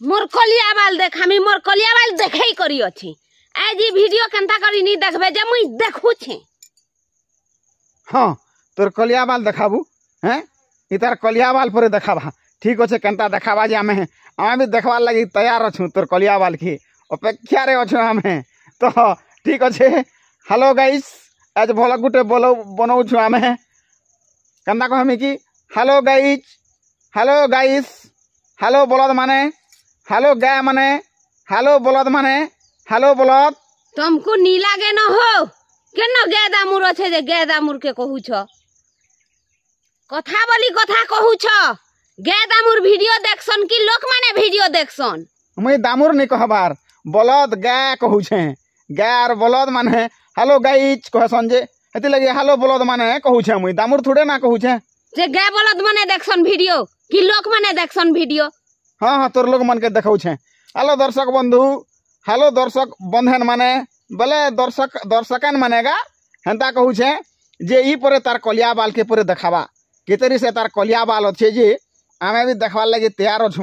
मोर कलिया बाल देख, हम मोर कलिया बाल देख ही करी अच्छे आज वीडियो कंता करी नहीं देखबे जे मुई देखू छे। हाँ, तोर कलिया बाल दिखाबू, हैं? इतार कलिया बाल पर दिखावा ठीक अच्छे कंता दिखावा जे हमें हमें भी देखवा लगी तैयार अछू तोर कलिया बाल की। अपेक्षा रे अछू हमें तो ठीक अच्छे हेलो गाइस, आज भला गुटे बोलो, बनाऊ छु हमें कंता को हमें hello guys hello guys, hello बोलत माने। हेलो गाय माने हेलो बलद माने हेलो बलद तुमको नीला के न हो কেন গেদা মুর আছে যে গেদা মুরকে কহুছ কথা বলি কথা কহুছ গেদা মুর ভিডিও দেখছন কি লোক মানে ভিডিও দেখছন মুই দামুর নি কহবার বলদ গা কহুছে গা আর বলদ মানে হ্যালো গাইচ কহছন যে হেতি লাগি হ্যালো বলদ মানে কহুছে মুই দামুর থুড়ে না কহুছে যে গা বলদ মানে দেখছন ভিডিও কি লোক মানে দেখছন ভিডিও हाँ हाँ तोर लोग मन के देखा छे। हेलो दर्शक बंधु हेलो दर्शक बंधन माने बोले दर्शक दर्शकन मानेगा हेन्ता कहू छे जे ई पर तार कलिया बाल के पर देखावा। केतरी से तार कलिया बाल अच्छे जे आमे भी देखवार लगे तैयार छू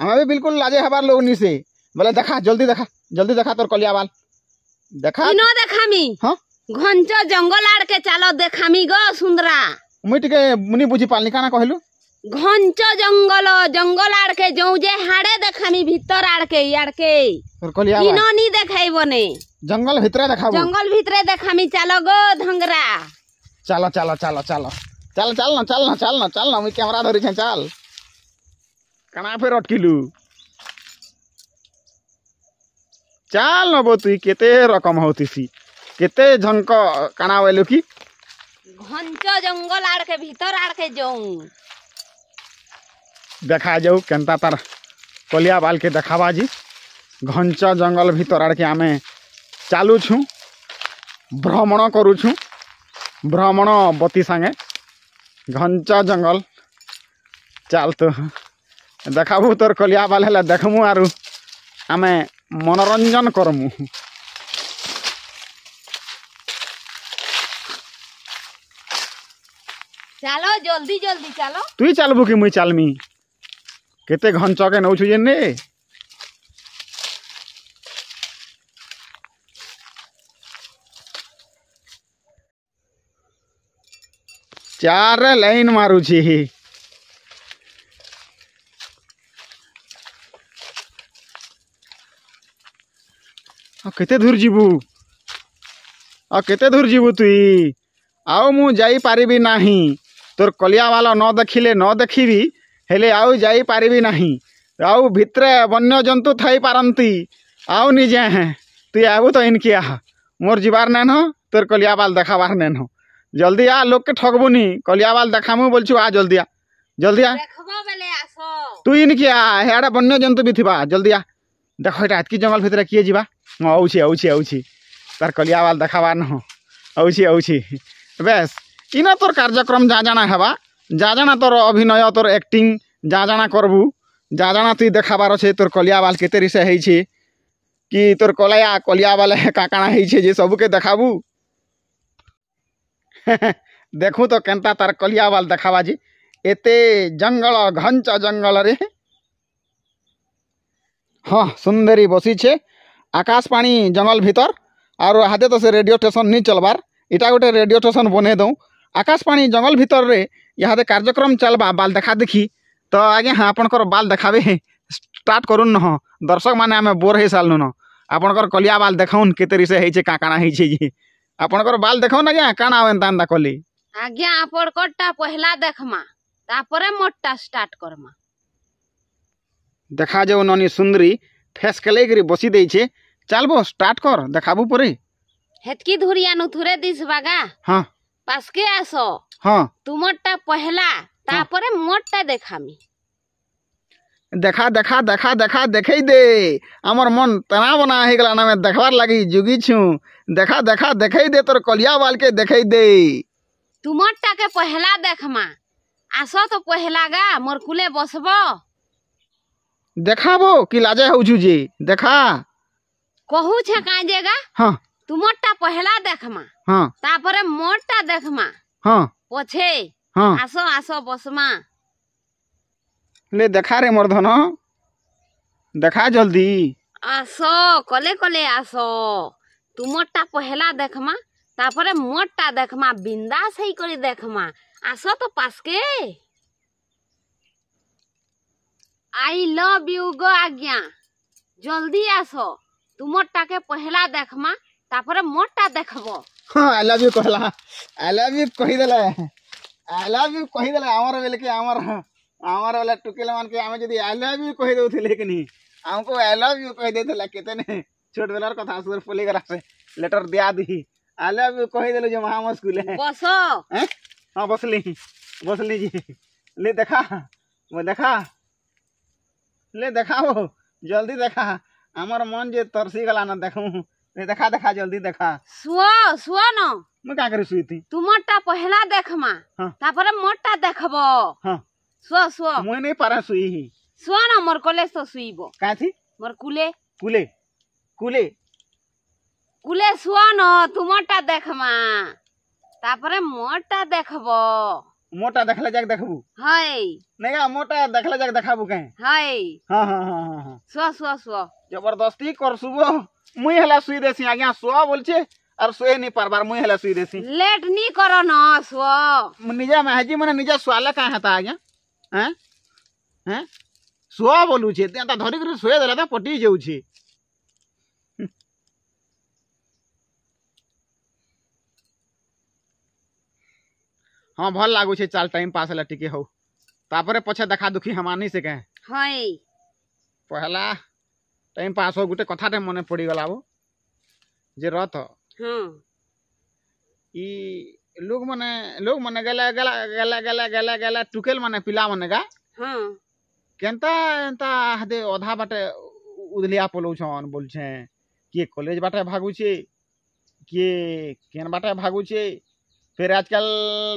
हमें भी बिल्कुल लाजे हबार लोग नहीं से। बोले देखा जल्दी देखा जल्दी देखा तोर कलिया बाल। देखा? नो देखामी। हाँ? घंचो जंगल आड़ के चलो देखामी गो सुंदरा। मुई टिके मुनी बुझी पालनी काना कहलू? ঘঞ্চ জঙ্গল জঙ্গল আড়কে যৌ যে হাড়ে দেখামি ভিতর আড়কে ইয়াড়কে ইনো নি দেখাইব নে জঙ্গল ভিতরে দেখাবো জঙ্গল ভিতরে দেখামি চাল গো ধংরা চাল চাল চাল চাল চাল চাল না চাল না চাল না চাল না মুই ক্যামেরা ধরিছে চাল কানা ফের অটকিলু চাল নব তুই কেতে রকম হতিছি কেতে ঝঙ্ক কানা বলু কি ঘঞ্চ জঙ্গল আড়কে ভিতর আড়কে যৌ ଦେଖାଯାଉ କେନ୍ତା ତାର କଲିଆ ବାଲ୍କେ ଦେଖାବା ଯେ ଘଞ୍ଚ ଜଙ୍ଗଲ ଭିତର ଆଡ଼କେ ଆମେ ଚାଲୁଛୁ ଭ୍ରମଣ କରୁଛୁ ଭ୍ରମଣ ବତି ସାଙ୍ଗେ ଘଞ୍ଚ ଜଙ୍ଗଲ ଚାଲ ତ ଦେଖାବୁ ତୋର କଲିଆ ବାଲ୍ ହେଲେ ଦେଖମୁ ଆରୁ ଆମେ ମନୋରଞ୍ଜନ କରମୁ ଚାଲ ଜଲ୍ଦି ଜଲ୍ଦି ଚାଲ ତୁଇ ଚାଲବୁ କି ମୁଇଁ ଚାଲମି କେତେ ଘଞ୍ଚକେ ନେଉଛୁ ଯେ ନେ ଚାରରେ ଲାଇନ୍ ମାରୁଛି ଆଉ କେତେ ଦୂର ଯିବୁ ଆଉ କେତେ ଦୂର ଯିବୁ ତୁଇ ଆଉ ମୁଁ ଯାଇପାରିବି ନାହିଁ ତୋର କଲିଆବାଲ ନ ଦେଖିଲେ ନ ଦେଖିବି ହେଲେ ଆଉ ଯାଇପାରିବି ନାହିଁ। ଆଉ ଭିତରେ ବନ୍ୟଜନ୍ତୁ ଥାଇପାରନ୍ତି। ଆଉ ନିଜେ ତୁଇ ଆବୁ ତ ଇନ୍କି ଆହା। ମୋର ଯିବାର ନାଇଁନ ତୋର କଲିଆବାଲ ଦେଖାବାର ନାଇଁନ। ଜଲ୍ଦି ଆ ଲୋକକେ ଠକବୁନି କଲିଆବାଲ ଦେଖାମୁ ବୋଲଛୁ ଆ ଜଲ୍ଦି ଆ। ଜଲ୍ଦି ଆ। ତୁ ଇନ୍କି ଆ ହେଆଡ଼େ ବନ୍ୟଜନ୍ତୁ ବି ଥିବା। ଜଲ୍ଦି ଆ। ଦେଖ ଏଇଟା ଏତ୍କି ଜଙ୍ଗଲ ଭିତରେ କିଏ ଯିବା? ହଁ ଆଉଛି ଆଉଛି ଆଉଛି ତାର କଲିଆବାଲ ଦେଖାବାର ନହ। ଆଉଛି ଆଉଛି ବେଶ ଇନ ତୋର କାର୍ଯ୍ୟକ୍ରମ ଯାହା ଜାଣା ହେବା। যা জানা তোর অভিনয় তোর অ্যাক্টিং যা জানা করবু যা জানা তুই দেখাবার অছে তোর কলিয়া বাল কেতে রিসে হয়েছে কি তোর কলায়া কলিয়া বালে কাকানা হয়েছে যে সবুকে দেখাবু দেখু তো কেনতা তার কলিয়া বাল দেখাবা যে এতে জঙ্গল ঘঞ্চ জঙ্গলরে ହଁ ସୁନ୍ଦରୀ ବସିଛେ ଆକାଶ ପାଣି ଜଙ୍ଗଲ ଭିତର ଆରୁ ହାତେ ତ ସେ ରେଡ଼ିଓ ଷ୍ଟେସନ୍ ନି ଚଲ୍ବାର୍ ଇଟା ଗୋଟେ ରେଡ଼ିଓ ଷ୍ଟେସନ୍ ବନେଇ ଦଉଁ ଆକାଶ ପାଣି ଜଙ୍ଗଲ ଭିତରରେ ଇହାଦେ କାର୍ଯ୍ୟକ୍ରମ ଚାଲବା ବାଲ୍ ଦେଖା ଦେଖି ତ ଆଜ୍ଞା ହଁ ଆପଣଙ୍କର ବାଲ୍ ଦେખાବେ ଷ୍ଟାର୍ଟ କରୁନ୍ ନହ ଦର୍ଶକମାନେ ଆମେ ବୋର୍ ହେଇ ସାରିଲୁନ ଆପଣଙ୍କର କଲିଆ ବାଲ୍ ଦେଖାଉନ୍ କେତେ ରିସେ ହେଇଛେ କାଁ କାଣା ହେଇଛେ ଯେ ଆପଣଙ୍କର ବାଲ୍ ଦେଖାଉନ୍ ଆଜ୍ଞା କାଣା ଆଉ ଏନ୍ତା ଏନ୍ତା କଲି ଆଜ୍ଞା ଆପଣଙ୍କରଟା ପହିଲା ଦେଖମା ତାପରେ ମୋରଟା ଷ୍ଟାର୍ଟ କରମା ଦେଖାଯାଉ ନନି ସୁନ୍ଦରୀ ଫେସ୍ କେଲେଇକରି ବସି ଦେଇଛେ ଚାଲବ ଷ୍ଟାର୍ଟ କର ଦେખાବୁ ପରେ ହେତକି ଧୁରିଆନୁ ଥୁରେ ଦିସ୍ ବାଗା ହଁ ପାସକେ ଆସ ହଁ ତୁମରଟା ପହିଲା ତାପରେ ମୋରଟା দেখামি দেখা দেখা দেখা দেখা দেখেই দে আমার মন তেনা বনা হয়ে গেল আমি দেখবার লাগি জুগিছু দেখা দেখা দেখেই দে তোর কলিয়া বালকে দেখেই দে ତୁମରଟାକେ ପହିଲା ଦେଖମା ଆସ ତ ପହିଲା ଗା ମୋର କୁଲେ ବସବ দেখাবো কি লাজে হউছু যে দেখা କହୁଛେ କାଁ ଯେ ଗା হ্যাঁ ତୁମରଟା ପହିଲା ଦେଖମା হ্যাঁ ତାପରେ ମୋରଟା ଦେଖମା হ্যাঁ পছে আস আস বসমা লে দেখা রে মর্ধন দেখা জলদি আস কলে কলে আস তুমরটা পহেলা দেখমা তারপরে মোরটা দেখমা বিন্দাস হেই করে দেখমা আস তো পাশকে আই লভ ইউ গো আজ্ঞা জলদি আস তুমরটাকে পহেলা দেখমা তারপরে মোরটা দেখব ಐ ಲವ್ ಯು ಕೊಹಲ ಐ ಲವ್ ಯು ಕಹಿದೆಲ್ಲ আই লাভ ইউ কহিদেলে আমার বেলকে আমার আমার বেলা টুকিল মানকে আমি যদি আই লাভ ইউ কহি দেউথিলে কি নি আমকো আই লাভ ইউ কহি দেউথিলা কেতে নে ছোট বেলার কথা আসুর ফুলি গরা সে লেটার দিয়া দি আই লাভ ইউ কহি দেলু যে মহাম স্কুলে বস হ্যাঁ হ্যাঁ বসলি বসলি জি লে দেখা মো দেখা লে দেখাও জলদি দেখা আমার মন যে তরসি গলা না দেখো रे देखा देखा जल्दी देखा। सुओ सुओ न। मैं का करे सुई थी? तू मोटा पहला देखमा हाँ। तापर मोटा देखबो। हाँ। सुओ सुओ। मैं नहीं पारा सुई ही। सुओ न मोर कोले सो सुईबो। का थी? मोर कुले। कुले। कुले। कुले सुओ न तू मोटा देखमा तापर मोटा देखबो। मोटा देखला जाक देखबु? हाय नेगा मोटा देखला जाक देखाबु कहे? हाय हाँ हाँ हाँ हाँ। सुओ सुओ सुओ। ज़बरदस्ती करसुबो। মুই হেলা শুই দেছি আজ্ঞা শোয়া বলছে আর শুয়ে নি পারবার মুই হেলা শুই দেছি লেট নি কর ন শুয় নিজে মাহাজি মানে নিজে শুয়ালে কাঁ হেতা আজ্ঞা হ্যাঁ হ্যাঁ শুয়া বলুছে তা ধরিক শুয়ে দেলে তা পটি যাউছে ହଁ ଭଲ ଲାଗୁଛି ଚାଲ ଟାଇମ ପାସ୍ ହେଲା ଟିକେ ହଉ ତାପରେ ପଛେ ଦେଖା ଦୁଖି ହେମାନି ସେ କାଁ ହଁ ପହଲା ଟାଇମ୍ ପାସ୍ ହଉ ଗୋଟେ କଥାଟେ ମନେ ପଡ଼ିଗଲା ବୋ। ଯେ ରଥ ହଁ। ଇ ଲୋକମାନେ ଲୋକମାନେ ଗେଲେ ଗେଲା ଗେଲେ ଗେଲେ ଗେଲେ ଗେଲେ ଟୁକେଲ ମାନେ ପିଲାମାନେ ଗା। ହଁ। କେନ୍ତା ଏନ୍ତା ହାତେ ଅଧା ବାଟେ ଉଦଲିଆ ପଲଉଛନ୍ ବୋଲଛେ। କିଏ କଲେଜ ବାଟେ ଭାଗୁଛେ କିଏ କେନ୍ ବାଟେ ଭାଗୁଛେ। ଫେର ଆଜକାଲ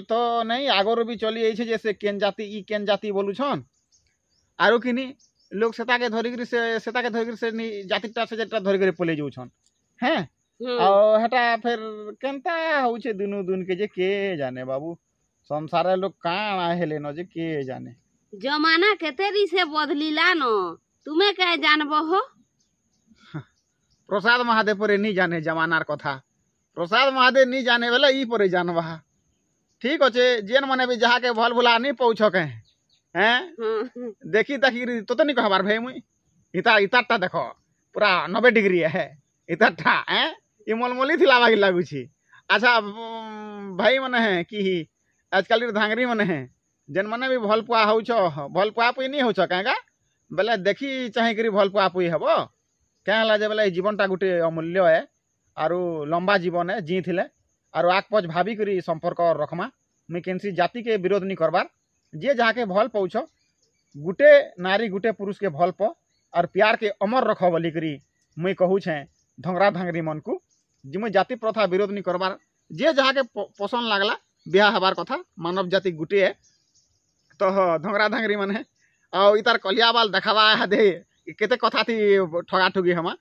ତ ନାଇଁ ଆଗରୁ ବି ଚଲି ଯାଇଛେ ଯେ ସେ କେନ୍ ଜାତି ଇ କେନ୍ ଜାତି ବୋଲୁଛନ୍। ଆରୁ କିନି ଲୋକ ସେତାକେ ଧରିକିରି ସେ ସେତାକେ ଧରିକିରି ସେ ନି ଜାତିଟା ସେ ଜାତିଟା ଧରିକିରି ପଲେଇ ଯାଉଛନ୍ ହେଁ ହଁ ଆଉ ହେଟା ଫେର କେନ୍ତା ହଉଛେ ଦିନୁ ଦିନକେ ଯେ କିଏ ଜାନେ ବାବୁ ସଂସାରରେ ଲୋକ କାଣା ହେଲେନ ଯେ କିଏ ଜାନେ ଜମାନା କେତେ ସେ ବଦଲିଲା ନ ତୁମେ କାଏ ଜାନବ ହୋ প্রসাদ মহাদেব পরে নি জানে জমানার কথা প্রসাদ মহাদেব নি জানে বেলে ই পরে জানবা ঠিক আছে যেন মানে বি যাহাকে ভাল ভুলা নি পৌঁছ কে हैं? हाँ। देखी देखी तो तो नहीं कहबार भाई मुई? इतार इतारटा देख पूरा नबे डिग्री है इतारटा हैं? ये मलमली थी लावा लगुची। अच्छा भाई मैंने है कि आजकल धांगरी मन हैं। जेन मैंने भी भल पुआ हो भल पुआ पुई नहीं हो क्या बोले देखी चाहिए भल पुआ पुई हम क्या जे जीवन टा गोटे अमूल्य है आरु लंबा जीवन है जी थे आरु आग पछ भाविक संपर्क रखमा। मुई किसी जाति के विरोध नहीं करवार କରବାର୍ ଯିଏ ଯାହାକେ ଭଲ ପାଉଛ ଗୁଟେ ନାରୀ ଗୁଟେ ପୁରୁଷକେ ଭଲ ପ ଆର୍ ପ୍ୟାରକେ ଅମର ରଖ ବୋଲିକରି ମୁଇଁ କହୁଛେଁ ଧଙ୍ଗରା ଧାଙ୍ଗରି ମନକୁ ଯେ ମୁଇଁ ଜାତି ପ୍ରଥା ବିରୋଧ ନି କରବାର୍ ଯିଏ ଯାହାକେ ପ- ପସନ୍ଦ ଲାଗଲା ବିହା ହେବାର କଥା ମାନବ ଜାତି ଗୁଟିଏ ତ ଧଙ୍ଗରା ଧାଙ୍ଗରି ମାନେ ଆଉ ଇ ତାର କଲିଆ ବାଲ ଦେଖାବା ଦେ କେତେ କଥା ଥି ଠଗା ଠୁଗି ହେମା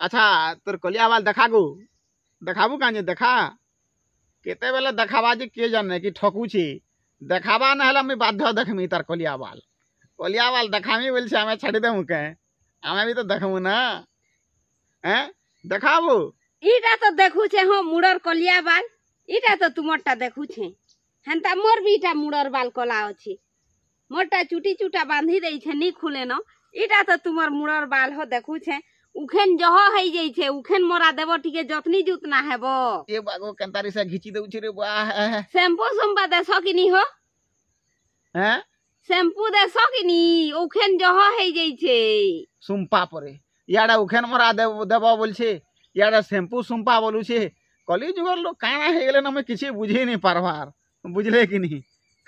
ଆଚ୍ଛା ତୋର କଲିଆ ବାଲ ଦେଖାଗୁ ଦେখাবু କାଁଜେ ଦେଖା କେତେବେଲେ ଦେଖାବା ଯେ କିଏ ଜାନେ କି ଠକୁଛି ଦେଖାବା ନା ହେଲେ ମୁଇଁ ବାଧ୍ୟ ଦେଖମି ତାର କଲିଆ ବାଲ କଲିଆ ବାଲ ଦେଖାମି ବୋଲছে ଆମେ ଛାଡ଼ିଦେମୁ କେ ଆମେ ବି ତ ଦେଖମୁ ନା ଏଁ ଦେଖାବୁ ଇଟା ତ ଦେଖୁଛେ ହଁ ମୁଡର କଲିଆ ବାଲ ଇଟା ତ ତୁମରଟା ଦେଖୁଛେ ହେନ୍ତା ମୋର ବି ଇଟା ମୁଡର ବାଲ କଲା ଅଛି ମୋରଟା ଚୁଟି ଚୁଟା ବାନ୍ଧି ଦେଇଛେ ନି ଖୁଲେ ନ ଇଟା ତ ତୁମର ମୁଡର ବାଲ ହୋ উখেন জহ হয়ে যাইছে উখেন মরা দেব ঠিকে যত্নি জুত না হেব। এ বাগো কেন্তারি সে ঘিচি দউছি রে বা হ্যাঁ, হ্যাঁ। শ্যাম্পু সম্বা দেছ কি নি হো। হ্যাঁ? শ্যাম্পু দেছ কি নি উখেন জহ হয়ে যাইছে। সুম্পা পরে। ইয়াড়া উখেন মরা দেব দেব বলছে ইয়াড়া শ্যাম্পু সুম্পা বলুছে। কলি যুগর লোক কানা হয়ে গেলেন আমি কিছু বুঝি নি পারবার। বুঝলে কি নি?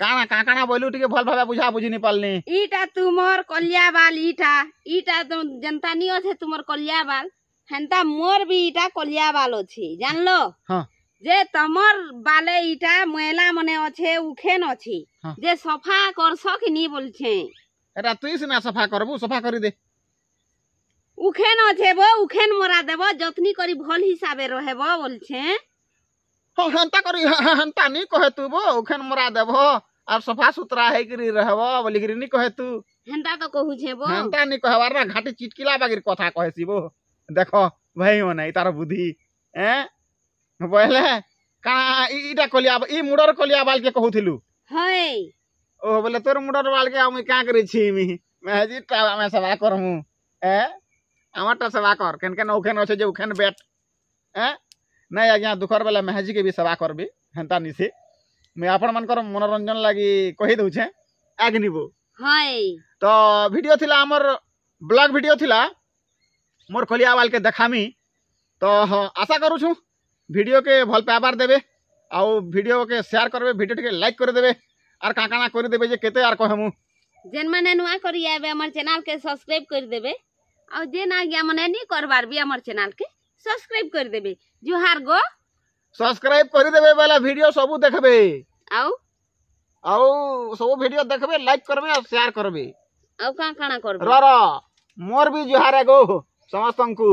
কানা কাকানা বইলু টিকে ভালো ভাবে বুঝা বুঝিনি পারলি ইটা তোমার কলিয়াবাল ইটা। ইটা তো জনতা নি আছে তোমার কলিয়াবাল হেনতা মোর বি ইটা কলিয়াবাল আছে জানলো? হ্যাঁ যে তোমার বালে ইটা ময়লা মনে আছে উখেন আছে যে সফা করছ কি নি বলছে? এটা তুই সিনা সফা করবু সফা করি দে। উখেন আছে বো উখেন মরা দেব যত্নি করি ভল হিসাবে রহেব বলছে। হেনতা করি হেনতা নি কহে তুই বো উখেন মরা দেব। अब सफ़ा सुथरा है गिरी रहबो? बोली गिरी नहीं कहे तू। हेंता तो कहू जेबो हेंता नहीं कहवार ना घाटी चिटकिला बागिर कथा कहे सिबो देखो भाई हो इतार बुद्धि। ए बोले का इटा कोलिया इ मुडर कोलिया बाल के कहूथिलु हय ओ बोले तोर मुडर बाल के हम का करै छी मी? मैं जी टावा में सवा करमु हैं। আমারটা সেবা কর কেন কেন ওখানে আছে যে ওখানে বেট হ্যাঁ নাই আজ্ঞা দুঃখর বেলা মেহাজিকে বি সেবা করবি হেন্তা নিছি ମୁଇଁ ଆପଣମାନଙ୍କର ମନୋରଞ୍ଜନ ଲାଗି କହିଦେଉଛେ ଆଗେ ନିବୁ হয় ତ ଭିଡ଼ିଓ ଥିଲା ଆମର ବ୍ଲଗ ଭିଡ଼ିଓ ଥିଲା। ମୋର ଖଲିଆବାଲକେ ଦେଖାମି। ତ ଆଶା କରୁଛୁ ଭିଡ଼ିଓକେ ଭଲ ପାଇବାର ଦେବେ। ଆଉ ଭିଡ଼ିଓକେ ସେୟାର କରିବେ ଭିଡ଼ିଓ ଟିକେ ଲାଇକ୍ କରିଦେବେ। ଆର୍ କାଣା କାଣା କରିଦେବେ ଯେ କେତେ ଆର୍ କହମୁ। ଯେନ୍ମାନେ ନୂଆ କରି ଆଇବେ ଆମର ଚ୍ୟାନେଲ୍କେ ସବସ୍କ୍ରାଇବ୍ କରିଦେବେ। ଆଉ ଯେନ୍ ଆଜ୍ଞାମାନେ ନି କରବାର ବି ଆମର ଚ୍ୟାନେଲ୍କେ ସବସ୍କ୍ରାଇବ୍ କରିଦେବେ। ଜୁହାର ଗୋ। सब्सक्राइब कर करदे वाला वीडियो सब देखबे आउ आउ सब वीडियो देखबे लाइक करबे और शेयर करबे आउ का काना करबे र र मोर भी जोहार है गो समस्तन को